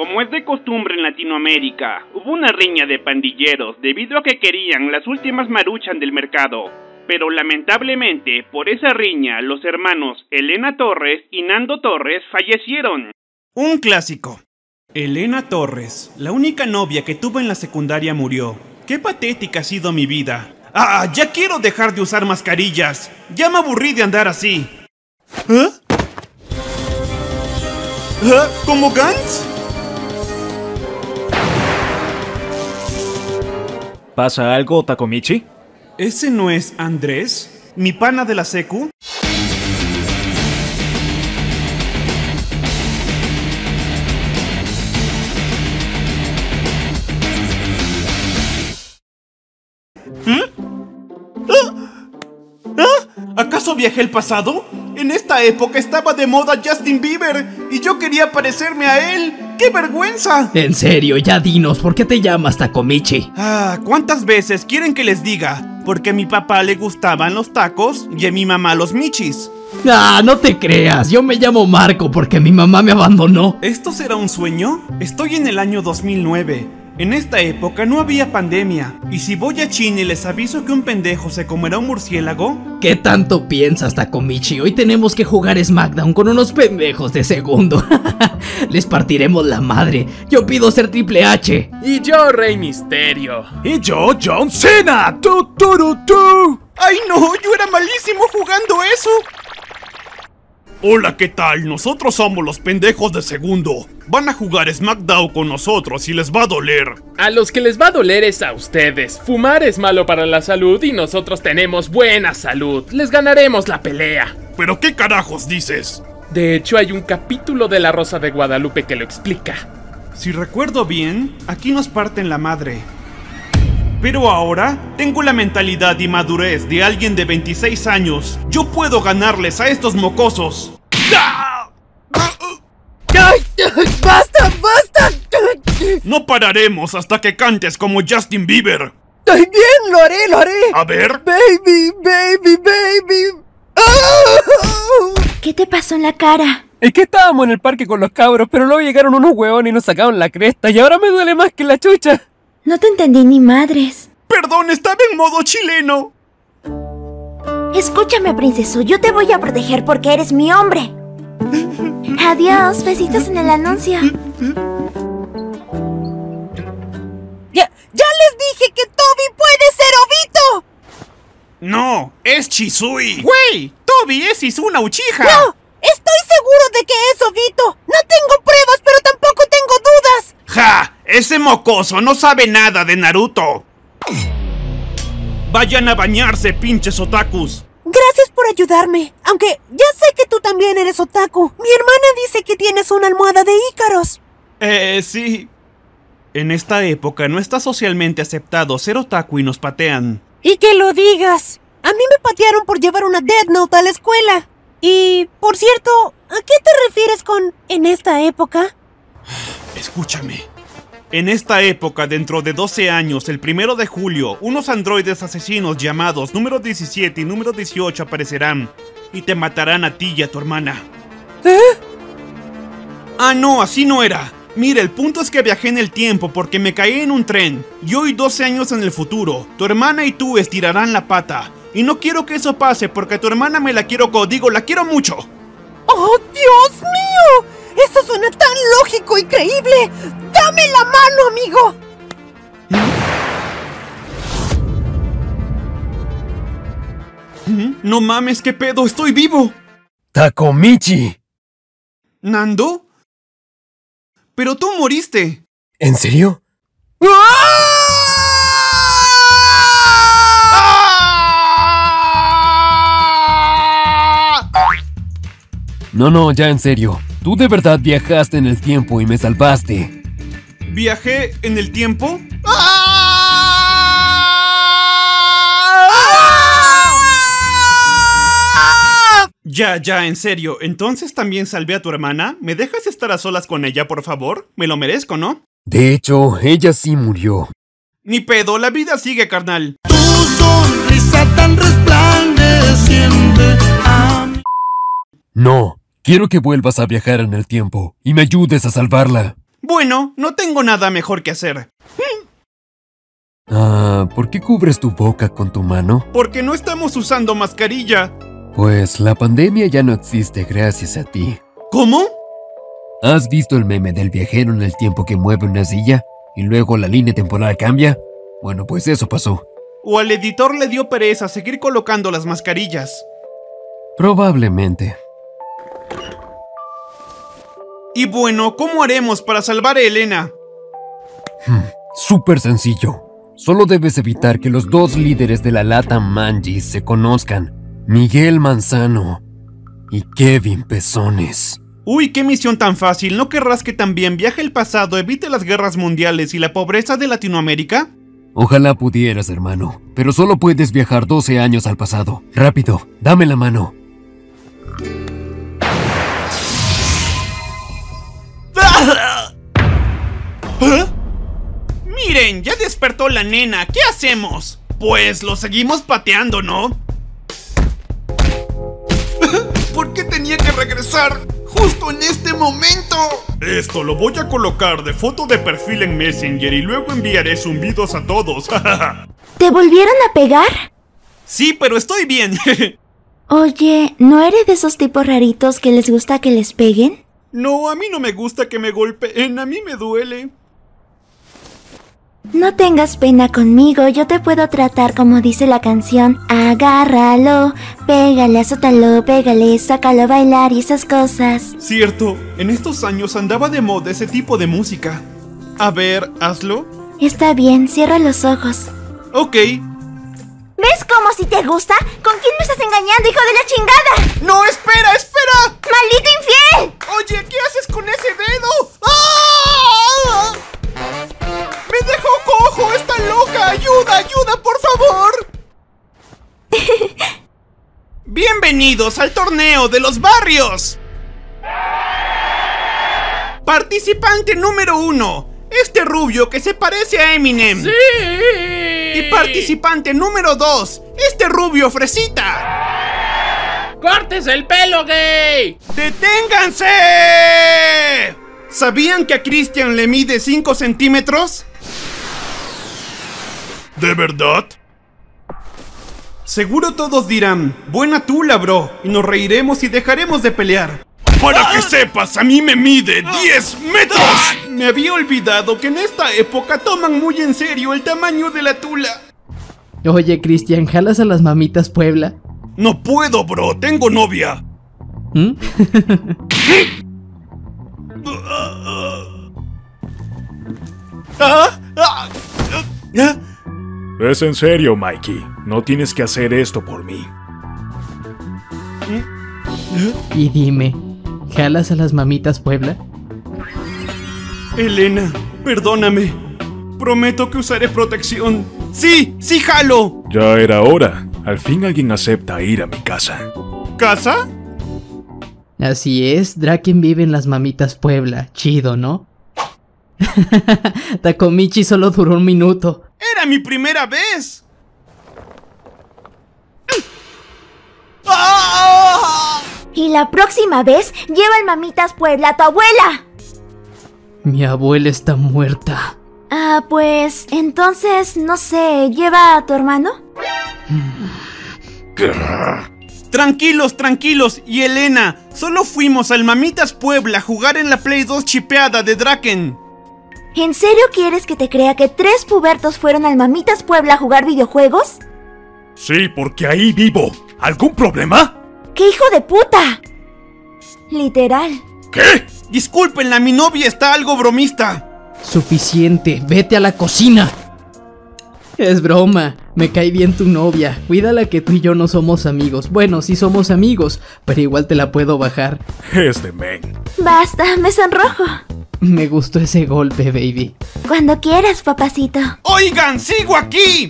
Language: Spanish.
Como es de costumbre en Latinoamérica, hubo una riña de pandilleros debido a que querían las últimas maruchan del mercado. Pero lamentablemente, por esa riña, los hermanos Elena Torres y Nando Torres fallecieron. Un clásico. Elena Torres, la única novia que tuve en la secundaria murió. Qué patética ha sido mi vida. Ah, ya quiero dejar de usar mascarillas. Ya me aburrí de andar así. ¿Eh? ¿Como Gantz? ¿Pasa algo, Takomichi? ¿Ese no es Andrés? ¿Mi pana de la secu? ¿Acaso viajé el pasado? En esta época estaba de moda Justin Bieber y yo quería parecerme a él. ¡Qué vergüenza! En serio, ya dinos, ¿por qué te llamas Takomichi? Ah, ¿cuántas veces quieren que les diga? Porque a mi papá le gustaban los tacos y a mi mamá los michis. Ah, no te creas, yo me llamo Marco porque mi mamá me abandonó. ¿Esto será un sueño? Estoy en el año 2009. En esta época no había pandemia, y si voy a China y les aviso que un pendejo se comerá un murciélago... ¿Qué tanto piensas, Takomichi? Hoy tenemos que jugar SmackDown con unos pendejos de segundo. les partiremos la madre. Yo pido ser Triple H. Y yo, Rey Misterio. Y yo, John Cena. ¡Tu, tu, tu! ¡Ay no! Yo era malísimo jugando eso. Hola, ¿qué tal? Nosotros somos los pendejos de segundo. Van a jugar SmackDown con nosotros y les va a doler. A los que les va a doler es a ustedes. Fumar es malo para la salud y nosotros tenemos buena salud. Les ganaremos la pelea. ¿Pero qué carajos dices? De hecho, hay un capítulo de La Rosa de Guadalupe que lo explica. Si recuerdo bien, aquí nos parten la madre. Pero ahora tengo la mentalidad y madurez de alguien de 26 años. Yo puedo ganarles a estos mocosos. ¡Basta, basta! No pararemos hasta que cantes como Justin Bieber. ¡Ay, bien! ¡Lo haré, lo haré! A ver. ¡Baby, baby, baby! ¿Qué te pasó en la cara? Es que estábamos en el parque con los cabros, pero luego llegaron unos huevones y nos sacaron la cresta y ahora me duele más que la chucha. No te entendí ni madres. Perdón, estaba en modo chileno. Escúchame, princeso, yo te voy a proteger porque eres mi hombre. Adiós, besitos en el anuncio. ¡Ya, ya les dije que Toby puede ser Obito! No, es Chisui. Güey, Toby es Izuna Uchiha. No, estoy seguro de que es Obito. No tengo pruebas, pero tampoco tengo dudas. ¡Ja! Ese mocoso no sabe nada de Naruto. Vayan a bañarse, pinches otakus. Gracias por ayudarme. Aunque ya sé que tú también eres otaku. Mi hermana dice que tienes una almohada de ícaros. Eh, sí. En esta época no está socialmente aceptado ser otaku y nos patean. Y que lo digas. A mí me patearon por llevar una Death Note a la escuela. Y, por cierto, ¿a qué te refieres con en esta época? Escúchame. En esta época, dentro de 12 años, el primero de julio, unos androides asesinos llamados número 17 y número 18 aparecerán y te matarán a ti y a tu hermana. ¿Eh? Ah, no, así no era. Mira, el punto es que viajé en el tiempo porque me caí en un tren. Y hoy, 12 años en el futuro, tu hermana y tú estirarán la pata. Y no quiero que eso pase porque tu hermana me la quiero codigo, la quiero mucho. ¡Oh, Dios mío! ¡Eso suena tan lógico y creíble! ¡Dame la mano, amigo! No mames, qué pedo, estoy vivo. Takomichi. ¿Nando? Pero tú moriste. ¿En serio? No, no, ya en serio. Tú de verdad viajaste en el tiempo y me salvaste. ¿Viajé en el tiempo? Ya, ya, en serio. Entonces también salvé a tu hermana. ¿Me dejas estar a solas con ella, por favor? Me lo merezco, ¿no? De hecho, ella sí murió. Ni pedo, la vida sigue, carnal. Tu sonrisa tan resplandeciente a mí. No, quiero que vuelvas a viajar en el tiempo y me ayudes a salvarla. Bueno, no tengo nada mejor que hacer. Ah, ¿por qué cubres tu boca con tu mano? Porque no estamos usando mascarilla. Pues la pandemia ya no existe gracias a ti. ¿Cómo? ¿Has visto el meme del viajero en el tiempo que mueve una silla y luego la línea temporal cambia? Bueno, pues eso pasó. ¿O al editor le dio pereza seguir colocando las mascarillas? Probablemente. Y bueno, ¿cómo haremos para salvar a Elena? Hmm, Súper sencillo. Solo debes evitar que los dos líderes de la lata Manji se conozcan. Miguel Manzano y Kevin Pezones. Uy, qué misión tan fácil. ¿No querrás que también viaje al pasado, evite las guerras mundiales y la pobreza de Latinoamérica? Ojalá pudieras, hermano, pero solo puedes viajar 12 años al pasado. Rápido, dame la mano. Miren, ya despertó la nena. ¿Qué hacemos? Pues lo seguimos pateando, ¿no? ¿Por qué tenía que regresar justo en este momento? Esto lo voy a colocar de foto de perfil en Messenger y luego enviaré zumbidos a todos. ¿Te volvieron a pegar? sí, pero estoy bien. Oye, ¿no eres de esos tipos raritos que les gusta que les peguen? no, a mí no me gusta que me golpeen, a mí me duele. No tengas pena conmigo, yo te puedo tratar como dice la canción. Agárralo, pégale, azótalo, pégale, sácalo a bailar y esas cosas. Cierto, en estos años andaba de moda ese tipo de música. A ver, hazlo. Está bien, cierra los ojos. Ok. ¿Ves cómo si te gusta? ¿Con quién me estás engañando, hijo de la chingada? ¡No, espera, espera! ¡Maldito infiel! Oye, ¿qué haces con ese dedo? ¡Ah! Bienvenidos al torneo de los barrios. Participante número uno. Este rubio que se parece a Eminem. ¡Sí! Y participante número 2, este rubio fresita. ¡Cortes el pelo, gay! ¡Deténganse! ¿Sabían que a Christian le mide 5 centímetros? ¿De verdad? Seguro todos dirán, buena tula, bro, y nos reiremos y dejaremos de pelear. Para que sepas, a mí me mide 10 metros. Me había olvidado que en esta época toman muy en serio el tamaño de la tula. Oye, Cristian, ¿jalas a las mamitas Puebla? No puedo, bro, tengo novia. ¿Mm? Ah, ah, ah. Es en serio, Mikey. No tienes que hacer esto por mí. Y dime, ¿jalas a las mamitas Puebla? Elena, perdóname. Prometo que usaré protección. Sí, sí, jalo. Ya era hora. Al fin alguien acepta ir a mi casa. ¿Casa? Así es, Draken vive en las mamitas Puebla. Chido, ¿no? Takomichi solo duró un minuto. Era mi primera vez. Y la próxima vez, lleva el mamitas Puebla a tu abuela. Mi abuela está muerta. Ah, pues entonces, no sé, lleva a tu hermano. Tranquilos, tranquilos. Y Elena, solo fuimos al Mamitas Puebla a jugar en la Play 2 chipeada de Draken. ¿En serio quieres que te crea que tres pubertos fueron al Mamitas Puebla a jugar videojuegos? Sí, porque ahí vivo. ¿Algún problema? ¡Qué hijo de puta! Literal. ¿Qué? Discúlpenla, mi novia está algo bromista. Suficiente, vete a la cocina. Es broma, me cae bien tu novia. Cuídala que tú y yo no somos amigos. Bueno, sí somos amigos, pero igual te la puedo bajar. Es de men. Basta, me sonrojo. Me gustó ese golpe, baby. Cuando quieras, papacito. Oigan, sigo aquí.